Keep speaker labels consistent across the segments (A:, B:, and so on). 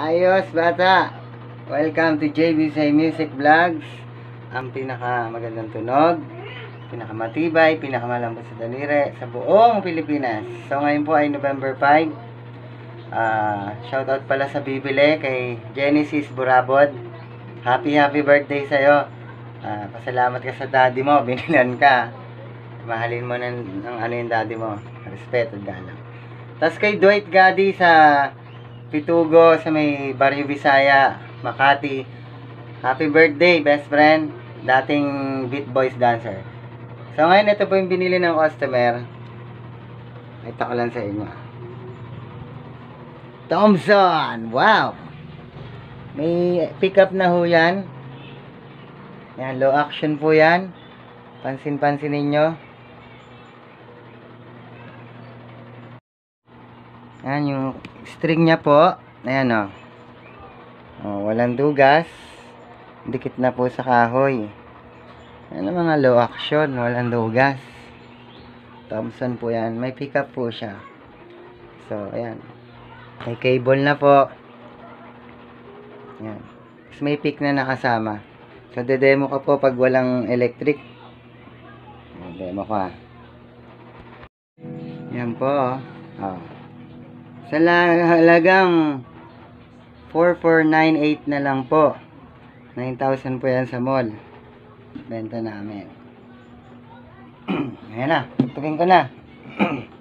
A: Ayos, bata. Welcome to JBC Music Vlogs. Ang pinaka magandang tunog, pinakamatibay, pinakamalambot sa daliri sa buong Pilipinas. So ngayon po ay November 5. Ah, shoutout pala sa bibili kay Genesis Burabod. Happy happy birthday sa'yo. Ah, pasalamat ka sa daddy mo, binilan ka. Mahalin mo ng, ng ano yung daddy mo. Respeto galang. Tapos kay Dwight Gadi sa Pitugo sa may Barrio Bisaya, Makati. Happy birthday, best friend. Dating Beat Boys dancer. So ngayon, ito po yung binili ng customer. Ito ko lang sa inyo. Thompson! Wow! May pick up na ho yan. Yan, low action po yan. Pansin-pansin ninyo. Yan, yung string niya po. Ayan o. Oh, walang dugas. Dikit na po sa kahoy. Yan ang mga low action. Walang dugas. Thompson po yan. May pickup po siya. So, ayan. May cable na po. Yan. Tapos may pick na nakasama. So, de-demo ko po pag walang electric. Ayan, Demo ko ah. Yan po. Oh. Oh. Sa la- halagang 4498 na lang po. 9,000 po yan sa mall. Benta namin. Ayan na. Tugtugin ko na.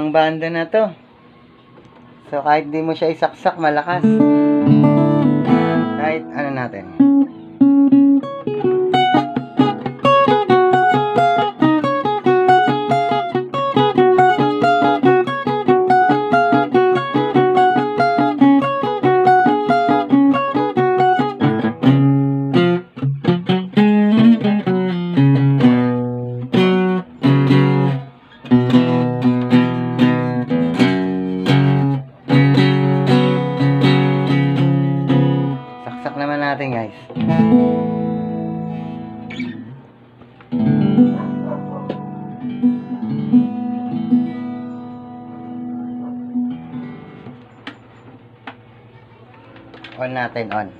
A: Pang banda na to. So kahit di mo siya isaksak, malakas. Kahit ano natin. On natin, on.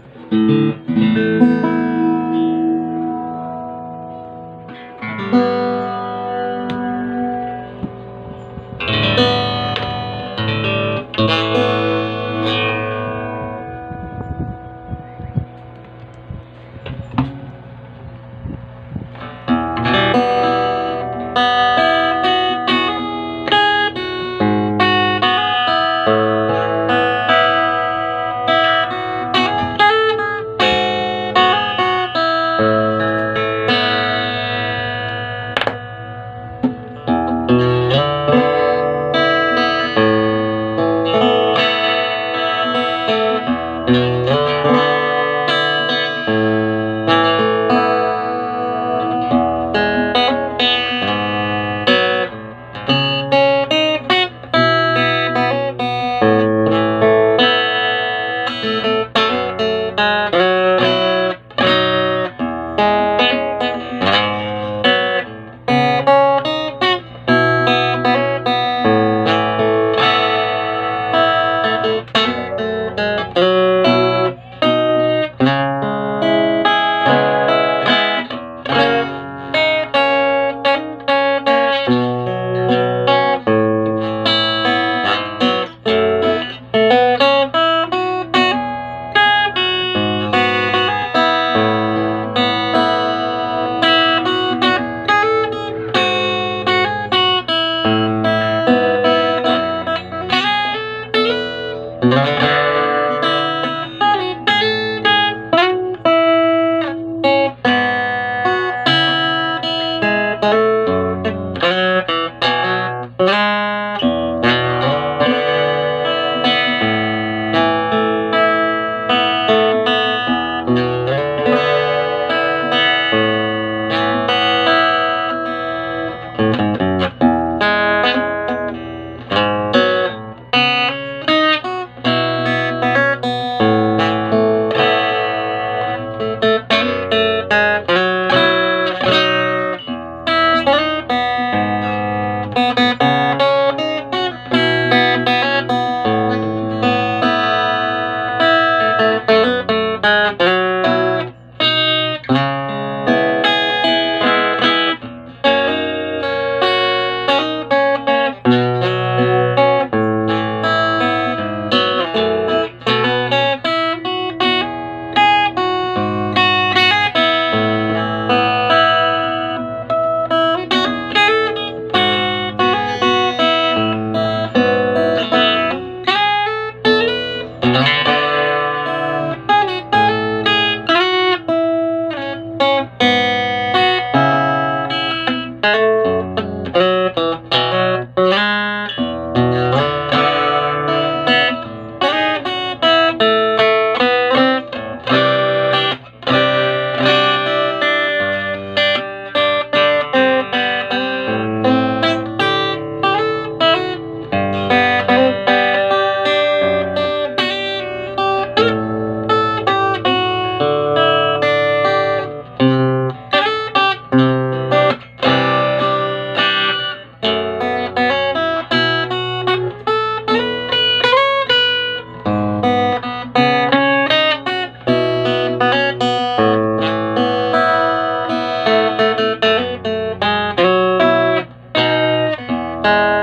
A: Thank you.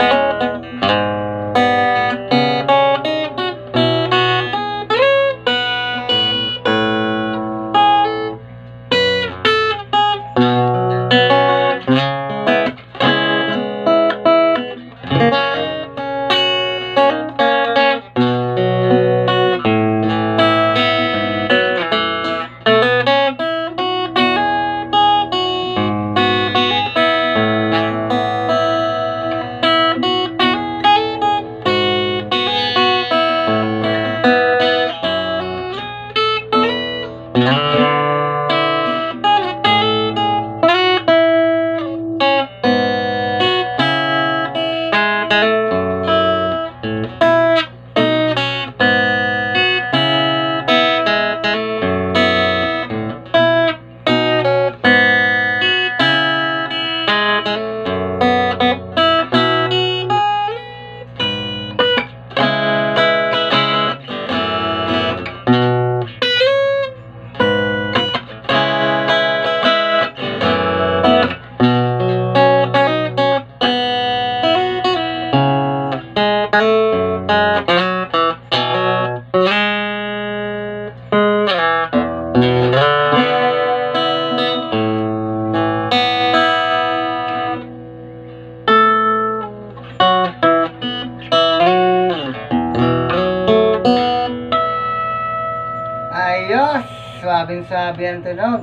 A: Ayos! Swabing-swabe ang tunog.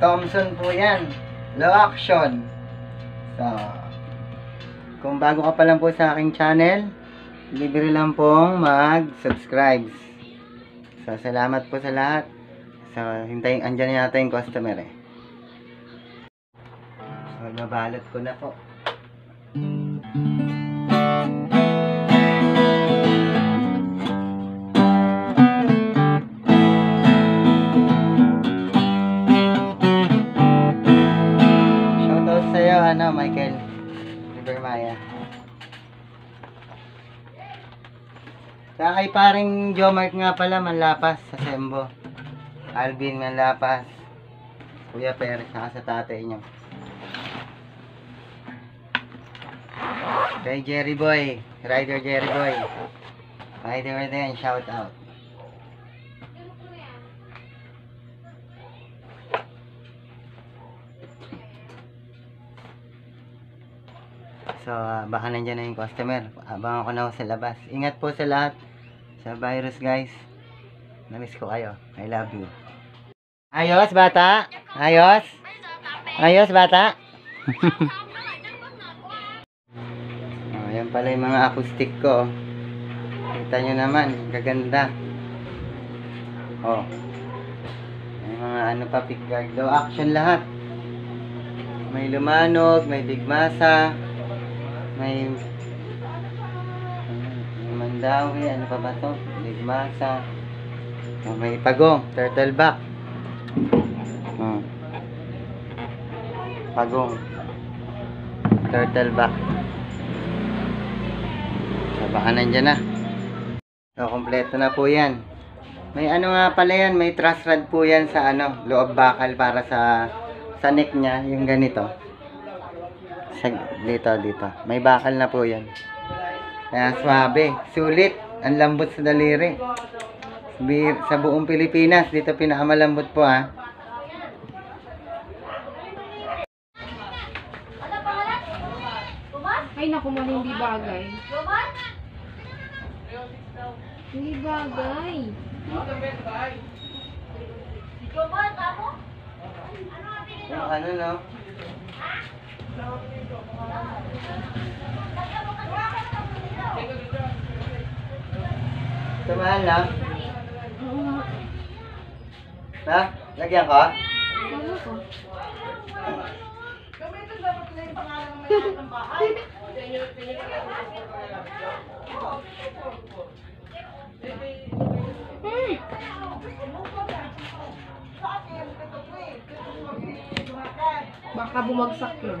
A: Thompson po yan. Low action. So, kung bago ka pa lang po sa aking channel, libre lang pong mag-subscribe. So, salamat po sa lahat. So, hintayin, andyan yata yung customer eh. So, nabalot ko na po. Shoutout paring Jomark nga pala, Manlapas, sa Sembo. Alvin Manlapas. Kuya Perez, saka sa tatay niyo. Kay Jerry Boy, Rider Jerry Boy. Rider din, shout out. So, ah, baka nandyan na yung customer. Abang ako na ako sa labas. Ingat po sa lahat. Sa virus, guys. Namiss ko kayo. I love you. Ayos, bata? Ayos? Ayos, bata? oh, yan pala yung mga acoustic ko. Kita nyo naman, gaganda. Oh. May mga ano pa, pickguard. Low action lahat. May lumanog, may bigmasa, may mandawi, ano pa ba to? Bigmasa. Oh, may pagong, turtle back. Oh. Pagong. Turtle back. So, baka nandyan na. So, kompleto na po yan. May ano nga pala yan, may truss rod po yan sa ano, loob bakal para sa sa neck niya, yung ganito. Sa, dito, dito. May bakal na po yan. Kaya swabe, sulit, ang lambot sa daliri. Sa buong Pilipinas, dito pinakamalambot po ah.
B: Ay, naku man, hindi bagay. Hindi bagay.
A: Yung ano no? Ito
B: Oo nga.
A: Ha? Lagyan ko?
B: Baka bumagsak yun.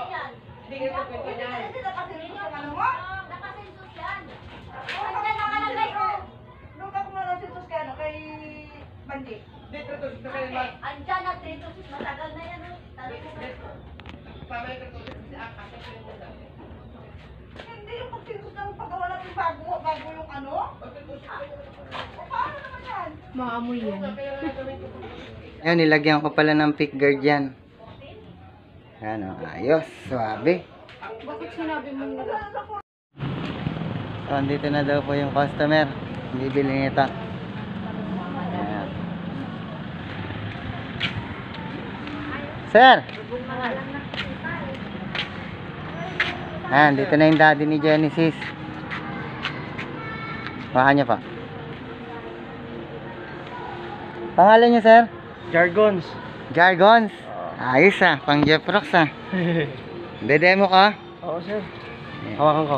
C: Andiyan na 3 to 6, matagal na yan. oh. Tanong mo ba?
D: Hindi yung pagsigus ng paggawa natin bago, bago yung ano? O, paano naman yan?
B: Maamoy yan.
A: Ayan, nilagyan ko pala ng pick guard yan. Ayan o, ayos, swabe.
B: Bakit sinabi mo nila?
A: So, andito na daw po yung customer. Bibili nito. Ayan. Sir! Ayan, dito na yung daddy ni Genesis. Baka niya pa. Pangalan niya, sir?
E: Jargons.
A: Jargons. Ayos ah, pang Jeff Rocks ah. Dedemo ka?
E: Oo, sir. Hawakan ko.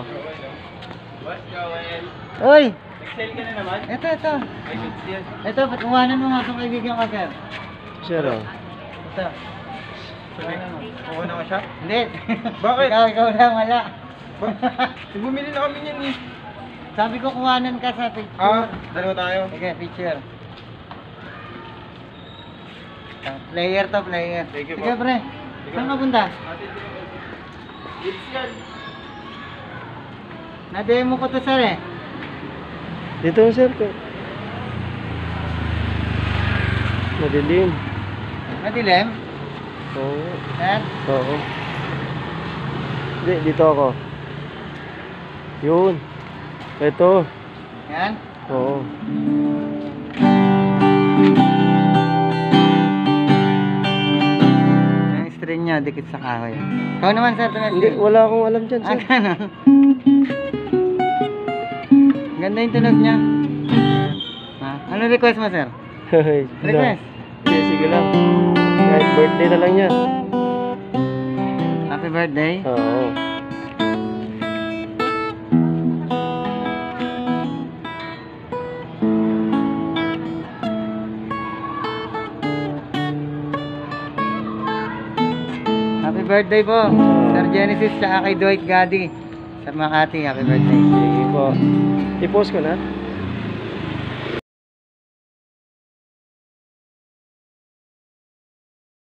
A: Uy!
E: Excel ka na naman?
A: Ito, ito. Ito, patuwanan mo nga itong kaibigan ka, sir.
E: Sir, oh.
A: Ito.
E: Sabi, okay na ka siya?
A: Hindi.
E: Bakit?
A: ikaw, ikaw lang, wala.
E: Bumili na kami niyan eh.
A: Sabi ko kuhanan ka sa picture.
E: Ah, dalawa tayo.
A: Sige, picture. Player to, player.
E: Thank you,
A: Sige, pre. Saan ka punta?
E: It's yan.
A: Na-demo ko to, sir eh.
E: Dito sir. Madilim.
A: Madilim.
E: Oo.
A: Sir.
E: Oo. Hindi, dito ako. Yun. Ito.
A: Yan.
E: Oo.
A: String niya, dikit sa kahoy. Ikaw naman, sir.
E: Hindi, wala akong alam dyan
A: Ah,
E: sir.
A: ganun. Ganda yung tunog niya. Ah, ano request mo, sir? Request.
E: Sige, sige lang. Kahit birthday na lang yan.
A: Happy birthday.
E: Oo.
A: Birthday po. Sir Genesis, tsaka kay Dwight Gaddy. Sa Makati, happy birthday.
E: Sige po. I-post ko na.